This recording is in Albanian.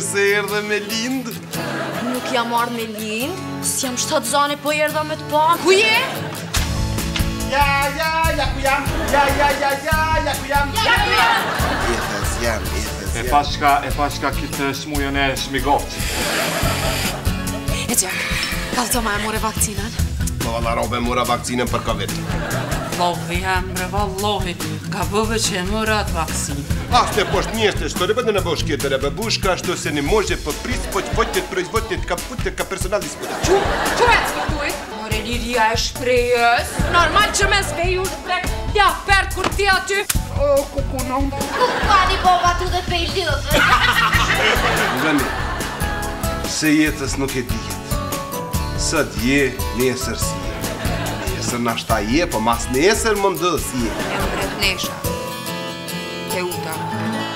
mirë se erdhe me lindë. Nuk jam ardhë me lindë, si jam shtatë zane, po erdhe me të panë. Ku je? Ja, ja, ja, ku jam, ja, ja, ja, ja, ja, ku jam, ja, ku jam. Jetës jam, jam. E pashka, e pashka kitë shmujën e shmigovqë. E gjë, të ma e more vakcinën. Po, la robe mura vakcinën për COVID. Vallohi, emre, vallohi, ka bëve që e mërë atë vaksin. Ahte poshtë njështë, shto rëbën në në bëvë shkjetë dhe bëbushka, shto se në mëzhe për po prisë, po për të fëtët, për të fëtët, ka putët, ka personalisë për të që? Që me të fëtët? Mërë e liria e shprejës. Normal që me së veju shprejë, tja për kur të tja ty. O, kukunon. Nuk ka një boba të dhe pej lëzë. Nga një, se Nesër në ashta je, po mas nesër më ndëdhës je. E më bret nesha, te uta.